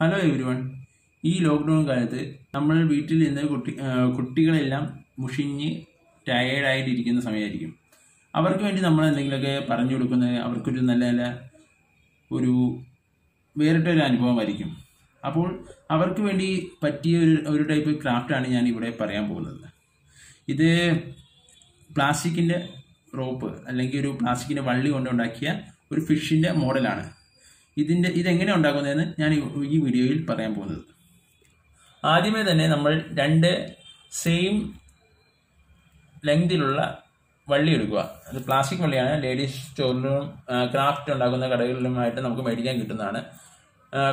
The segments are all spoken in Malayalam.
ഹലോ എവരിവൺ ഈ ലോക്ക്ഡൗൺ കാലത്ത് നമ്മൾ വീട്ടിൽ നിന്ന് കുട്ടി കുട്ടികളെല്ലാം മുഷിഞ്ഞ് ടയേർഡായിട്ടിരിക്കുന്ന സമയമായിരിക്കും. അവർക്ക് വേണ്ടി നമ്മൾ എന്തെങ്കിലുമൊക്കെ പറഞ്ഞു കൊടുക്കുന്നത് അവർക്കൊരു നല്ല നല്ല ഒരു വേറിട്ടൊരു അനുഭവമായിരിക്കും. അപ്പോൾ അവർക്ക് വേണ്ടി പറ്റിയ ഒരു ഒരു ടൈപ്പ് ക്രാഫ്റ്റാണ് ഞാൻ ഇവിടെ പറയാൻ പോകുന്നത്. ഇത് പ്ലാസ്റ്റിക്കിന്റെ റോപ്പ് അല്ലെങ്കിൽ ഒരു പ്ലാസ്റ്റിക്കിന്റെ വള്ളി കൊണ്ടുണ്ടാക്കിയ ഒരു ഫിഷിന്റെ മോഡലാണ് ഇതിന്റെ ഇതെങ്ങനെ ഉണ്ടാക്കുന്നതെന്ന് ഞാൻ ഈ വീഡിയോയിൽ പറയാൻ പോകുന്നത്. ആദ്യമേ തന്നെ നമ്മൾ രണ്ട് സെയിം ലെങ്തിലുള്ള വള്ളി എടുക്കുക. അത് പ്ലാസ്റ്റിക് വള്ളിയാണ്. ലേഡീസ് സ്റ്റോറിലും ക്രാഫ്റ്റ് ഉണ്ടാക്കുന്ന കടകളിലുമായിട്ട് നമുക്ക് മേടിക്കാൻ കിട്ടുന്നതാണ്.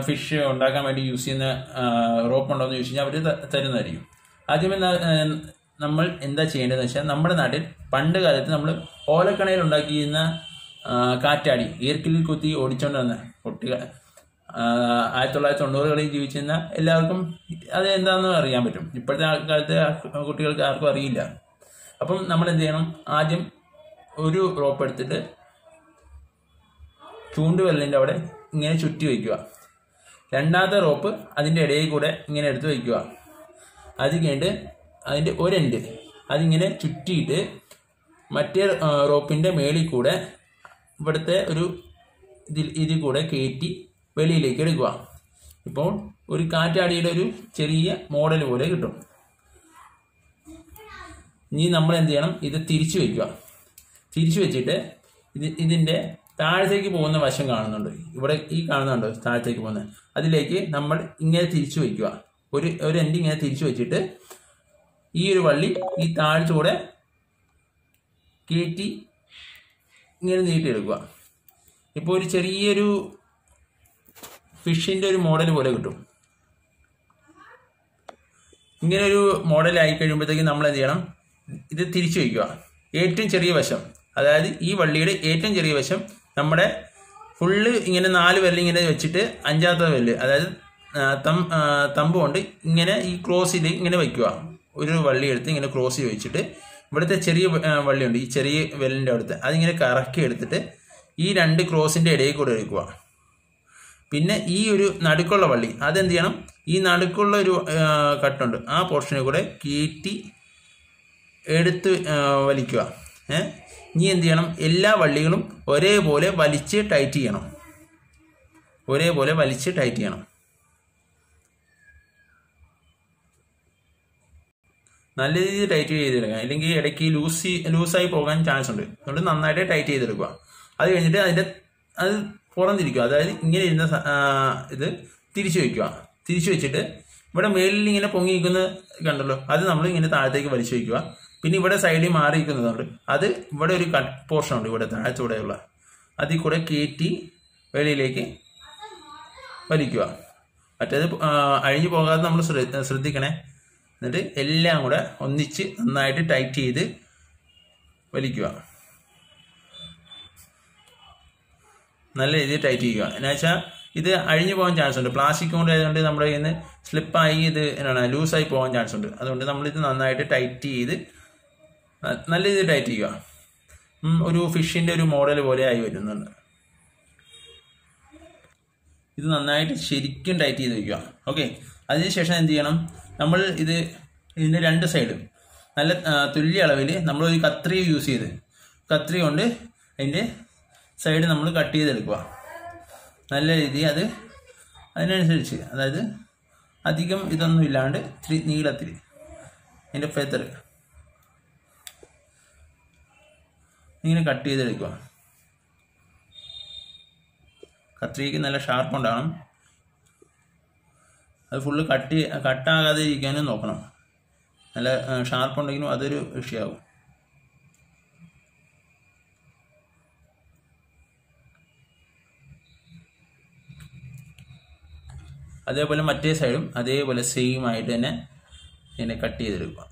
ഫിഷ് ഉണ്ടാക്കാൻ വേണ്ടി യൂസ് ചെയ്യുന്ന റോപ്പ് ഉണ്ടോ എന്ന് ചോദിച്ചു കഴിഞ്ഞാൽ അവർ തരുന്നതായിരിക്കും. ആദ്യമേ നമ്മൾ എന്താ ചെയ്യേണ്ടതെന്ന് വെച്ചാൽ നമ്മുടെ നാട്ടിൽ പണ്ട് കാലത്ത് നമ്മൾ ഓലക്കണയിൽ ഉണ്ടാക്കിയിരുന്ന കാറ്റാടി ഈർക്കിലിൽ കുത്തി ഓടിച്ചോണ്ട് വന്ന കുട്ടികൾ ആയിരത്തി തൊള്ളായിരത്തി തൊണ്ണൂറുകളിൽ ജീവിച്ചിരുന്ന എല്ലാവർക്കും അത് എന്താണെന്ന് അറിയാൻ പറ്റും. ഇപ്പോഴത്തെ കാലത്തെ കുട്ടികൾക്ക് ആർക്കും അറിയില്ല. അപ്പം നമ്മൾ എന്ത് ചെയ്യണം? ആദ്യം ഒരു റോപ്പ് എടുത്തിട്ട് ചൂണ്ടുവെല്ലിന്റെ അവിടെ ഇങ്ങനെ ചുറ്റി വയ്ക്കുക രണ്ടാമത്തെ റോപ്പ് അതിന്റെ ഇടയിൽ കൂടെ ഇങ്ങനെ എടുത്ത് വയ്ക്കുക അത് കഴിഞ്ഞിട്ട് അതിന്റെ ഒരെൻഡ് അതിങ്ങനെ ചുറ്റിയിട്ട് മറ്റേ റോപ്പിന്റെ മേളിൽ കൂടെ ഇവിടുത്തെ ഒരു ഇതിൽ ഇതിൽ കൂടെ കയറ്റി വെളിയിലേക്ക് എടുക്കുക. ഇപ്പോൾ ഒരു കാറ്റാടിയുടെ ഒരു ചെറിയ മോഡൽ പോലെ കിട്ടും. ഇനി നമ്മൾ എന്ത് ചെയ്യണം? ഇത് തിരിച്ചു വയ്ക്കുക തിരിച്ചു വെച്ചിട്ട് ഇത് ഇതിന്റെ താഴത്തേക്ക് പോകുന്ന വശം കാണുന്നുണ്ട്. ഇവിടെ ഈ കാണുന്നുണ്ട് താഴത്തേക്ക് പോകുന്നത് അതിലേക്ക് നമ്മൾ ഇങ്ങനെ തിരിച്ചു വയ്ക്കുക ഒരു ഒരു എൻഡ് ഇങ്ങനെ തിരിച്ചു വെച്ചിട്ട് ഈ ഒരു വള്ളി ഈ താഴ്ചൂടെ കയറ്റി ഇങ്ങനെ നീട്ടിയെടുക്കുക. ഇപ്പോൾ ഒരു ചെറിയൊരു ഫിഷിന്റെ ഒരു മോഡൽ പോലെ കിട്ടും. ഇങ്ങനെ ഒരു മോഡൽ ആയി കഴിയുമ്പോഴത്തേക്കും നമ്മൾ എന്ത് ചെയ്യണം? ഇത് തിരിച്ചു വയ്ക്കുക. ഏറ്റവും ചെറിയ വശം. അതായത് ഈ വള്ളിയുടെ ഏറ്റവും ചെറിയ വശം നമ്മുടെ ഫുള്ള് ഇങ്ങനെ നാല് വിരൽ ഇങ്ങനെ വെച്ചിട്ട് അഞ്ചാമത്തെ വിരൽ അതായത് തം തമ്പ് കൊണ്ട് ഇങ്ങനെ ഈ ക്രോസിൽ ഇങ്ങനെ വയ്ക്കുക ഒരു വള്ളി എടുത്ത് ഇങ്ങനെ ക്രോസിൽ വെച്ചിട്ട് ഇവിടുത്തെ ചെറിയ വള്ളിയുണ്ട്. ഈ ചെറിയ വിരലിന്റെ അവിടുത്തെ അതിങ്ങനെ കറക്കി എടുത്തിട്ട് ഈ രണ്ട് ക്രോസിന്റെ ഇടയിൽ കൂടെ എടുക്കുക. പിന്നെ ഈ ഒരു നടുക്കുള്ള വള്ളി അതെന്ത് ചെയ്യണം? ഈ നടുക്കുള്ള ഒരു കട്ടുണ്ട്. ആ പോർഷനിൽ കൂടെ കീറ്റി എടുത്ത് വലിക്കുക. ഇനി എന്ത് ചെയ്യണം? എല്ലാ വള്ളികളും ഒരേപോലെ വലിച്ച് ടൈറ്റ് ചെയ്യണം. ഒരേപോലെ വലിച്ച് ടൈറ്റ് ചെയ്യണം. നല്ല രീതിയിൽ ടൈറ്റ് ചെയ്തെടുക്കുക. അല്ലെങ്കിൽ ഇടയ്ക്ക് ലൂസി ലൂസായി പോകാൻ ചാൻസ് ഉണ്ട്. അതുകൊണ്ട് നന്നായിട്ട് ടൈറ്റ് ചെയ്തെടുക്കുക. അത് കഴിഞ്ഞിട്ട് അതിന്റെ അത് പുറംതിരിക്കുക അതായത് ഇങ്ങനെ ഇരുന്ന ഇത് തിരിച്ചു വയ്ക്കുക. തിരിച്ചു വെച്ചിട്ട് ഇവിടെ മേലിൽ ഇങ്ങനെ പൊങ്ങി നിൽക്കുന്ന കണ്ടല്ലോ അത് നമ്മൾ ഇങ്ങനെ താഴത്തേക്ക് വലിച്ചു വയ്ക്കുക. പിന്നെ ഇവിടെ സൈഡിൽ മാറി നിൽക്കുന്നതുണ്ട് അത് ഇവിടെ ഒരു കട്ട് പോർഷൻ ഉണ്ട് ഇവിടെ താഴത്തൂടെയുള്ള അതിൽ കൂടെ കയറ്റി വെളിയിലേക്ക് വലിക്കുക. മറ്റേത് അഴിഞ്ഞു പോകാതെ നമ്മൾ ശ്രദ്ധിക്കണേ. എന്നിട്ട് എല്ലാം കൂടെ ഒന്നിച്ച് നന്നായിട്ട് ടൈറ്റ് ചെയ്ത് വലിക്കുക. നല്ല രീതിയിൽ ടൈറ്റ് ചെയ്യുക. എന്നുവെച്ചാൽ ഇത് അഴിഞ്ഞു പോകാൻ ചാൻസ് ഉണ്ട്. പ്ലാസ്റ്റിക് കൊണ്ട് ആയതുകൊണ്ട് നമ്മുടെ കയ്യിൽ നിന്ന് സ്ലിപ്പായി ഇത് എന്താണ് ലൂസായി പോകാൻ ചാൻസ് ഉണ്ട്. അതുകൊണ്ട് നമ്മളിത് നന്നായിട്ട് ടൈറ്റ് ചെയ്ത് നല്ല രീതിയിൽ ടൈറ്റ് ചെയ്യുക. ഒരു ഫിഷിന്റെ ഒരു മോഡൽ പോലെ ആയി വരുന്നുണ്ട്. ഇത് നന്നായിട്ട് ശരിക്കും ടൈറ്റ് ചെയ്ത് വയ്ക്കുക ഓക്കെ അതിനുശേഷം എന്ത് ചെയ്യണം? നമ്മൾ ഇത് ഇതിന്റെ രണ്ട് സൈഡും നല്ല തുല്യ അളവിൽ നമ്മളൊരു കത്രി യൂസ് ചെയ്ത് കത്രി കൊണ്ട് അതിന്റെ സൈഡ് നമ്മൾ കട്ട് ചെയ്തെടുക്കുക. നല്ല രീതിയിൽ അത് അതിനനുസരിച്ച് അതായത് അധികം ഇതൊന്നും ഇല്ലാണ്ട് ഇത്തിരി നീളത്തിൽ അതിന്റെ ഫെതർ ഇങ്ങനെ കട്ട് ചെയ്തെടുക്കുക. കത്രിക്ക് നല്ല ഷാർപ്പ് ഉണ്ടാകണം. അത് ഫുള്ള് കട്ട് കട്ടാകാതെ ഇരിക്കാനും നോക്കണം. നല്ല ഷാർപ്പ് ഉണ്ടെങ്കിലും അതൊരു വിഷയമാകും അതേപോലെ മറ്റേ സൈഡും അതേപോലെ സെയിം ആയിട്ട് തന്നെ ഇതിനെ കട്ട് ചെയ്തെടുക്കുക.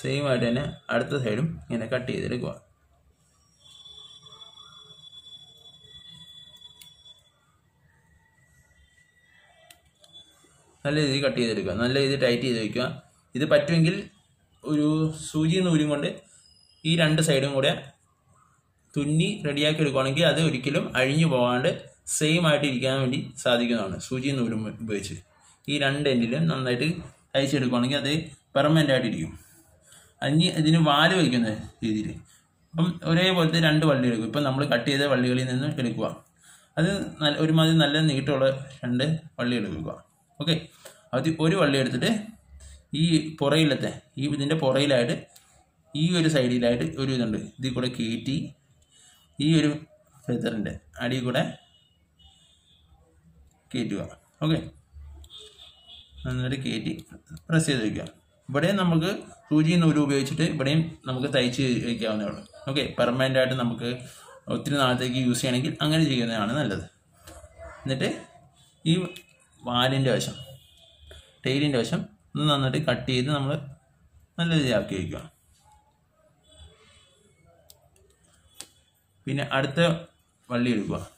സെയിം ആയിട്ട് തന്നെ അടുത്ത സൈഡും ഇങ്ങനെ കട്ട് ചെയ്തെടുക്കുക. നല്ല രീതിയിൽ കട്ട് ചെയ്തെടുക്കുക. നല്ല രീതിയിൽ ടൈറ്റ് ചെയ്ത് വയ്ക്കുക ഇത് പറ്റുമെങ്കിൽ ഒരു സൂചി നൂലും കൊണ്ട് ഈ രണ്ട് സൈഡും കൂടെ തുന്നി റെഡിയാക്കി എടുക്കുകയാണെങ്കിൽ അത് ഒരിക്കലും അഴിഞ്ഞു പോകാണ്ട് സെയിം ആയിട്ട് ഇരിക്കാൻ വേണ്ടി സാധിക്കുന്നതാണ്. സൂചി നൂലും ഉപയോഗിച്ച്. ഈ രണ്ട് എൻഡിലും നന്നായിട്ട് തയ്ച്ചെടുക്കുകയാണെങ്കിൽ അത് പെർമനന്റ് ആയിട്ടിരിക്കും അഞ്ഞ് ഇതിന് വാൽ വയ്ക്കുന്ന രീതിയിൽ. അപ്പം ഒരേപോലത്തെ രണ്ട് വള്ളി എടുക്കും. ഇപ്പം നമ്മൾ കട്ട് ചെയ്ത വള്ളികളിൽ നിന്ന് എടുക്കുക. അത് നല്ല ഒരുമാതിരി നല്ല നീട്ടമുള്ള രണ്ട് വള്ളി എടുക്കുക. ഓക്കെ അത് ഒരു വള്ളി എടുത്തിട്ട് ഈ പുറയിലത്തെ ഈ ഇതിന്റെ പുറയിലായിട്ട് ഈ ഒരു സൈഡിലായിട്ട് ഒരു ഇതുണ്ട്. ഇതിൽ കൂടെ കയറ്റി ഈ ഒരു ഫെദറിന്റെ അടി കൂടെ കയറ്റുക. ഓക്കെ എന്നിട്ട് കയറ്റി പ്രസ് ചെയ്ത് വയ്ക്കുക ഇവിടെ നമുക്ക് സൂചി നൂൽ ഉപയോഗിച്ചിട്ട് ഇവിടെയും നമുക്ക് തയ്ച്ച് വയ്ക്കാവുന്നേ ഉള്ളൂ. ഓക്കെ പെർമനന്റ് ആയിട്ട് നമുക്ക് ഒത്തിരി നാളത്തേക്ക് യൂസ് ചെയ്യണമെങ്കിൽ അങ്ങനെ ചെയ്യുന്നതാണ് നല്ലത്. എന്നിട്ട് ഈ വാലിന്റെ വശം ടെയിലിന്റെ വശം ഒന്ന് നന്നായിട്ട് കട്ട് ചെയ്ത് നമ്മൾ നല്ല രീതിയാക്കി വയ്ക്കുക പിന്നെ അടുത്ത വള്ളി എടുക്കുക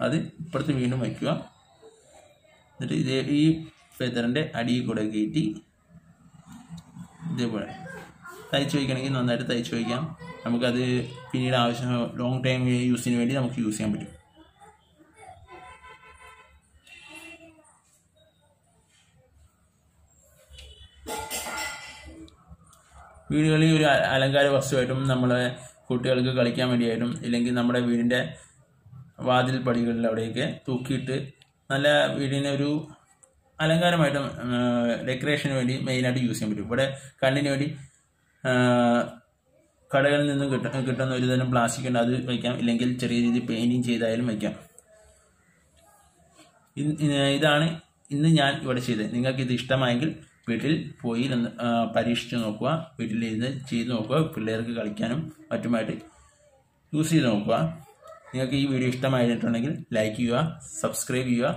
അത് ഇപ്പുറത്ത് വീണ്ടും വയ്ക്കുക. എന്നിട്ട് ഇതേ ഈ ഫെദറിന്റെ അടിയിൽ കൂടെ കയറ്റി ഇതേപോലെ തയ്ച്ച് വയ്ക്കണമെങ്കിൽ നന്നായിട്ട് തയ്ച്ച് വയ്ക്കാം. നമുക്കത് പിന്നീട് ആവശ്യം ലോങ് ടൈം യൂസിന് വേണ്ടി നമുക്ക് യൂസ് ചെയ്യാൻ പറ്റും. വീടുകളിൽ ഒരു അലങ്കാര വസ്തുവായിട്ടും നമ്മളെ കുട്ടികൾക്ക് കളിക്കാൻ വേണ്ടിയായിട്ടും ഇല്ലെങ്കിൽ നമ്മുടെ വീടിന്റെ വാതിൽ പടികളിൽ അവിടെയൊക്കെ തൂക്കിയിട്ട് നല്ല വീടിനെ ഒരു അലങ്കാരമായിട്ടും ഡെക്കറേഷന് വേണ്ടി മെയിനായിട്ട് യൂസ് ചെയ്യാൻ പറ്റും. ഇവിടെ കണ്ണിന് വേണ്ടി കടകളിൽ നിന്നും കിട്ട കിട്ടുന്ന ഒരു തരം പ്ലാസ്റ്റിക് ഉണ്ട്. അത് വയ്ക്കാം ഇല്ലെങ്കിൽ ചെറിയ രീതിയിൽ പെയിന്റിങ് ചെയ്തായാലും വയ്ക്കാം ഇതാണ് ഇന്ന് ഞാൻ ഇവിടെ ചെയ്തത്. നിങ്ങൾക്ക് ഇത് ഇഷ്ടമായെങ്കിൽ വീട്ടിൽ പോയി പരീക്ഷിച്ച് നോക്കുക വീട്ടിലിരുന്ന് ചെയ്ത് നോക്കുക പിള്ളേർക്ക് കളിക്കാനും മറ്റുമായിട്ട് യൂസ് ചെയ്ത് നോക്കുക. നിങ്ങൾക്ക് ഈ വീഡിയോ ഇഷ്ടമായിട്ടുണ്ടെങ്കിൽ ലൈക്ക് ചെയ്യുക സബ്സ്ക്രൈബ് ചെയ്യുക.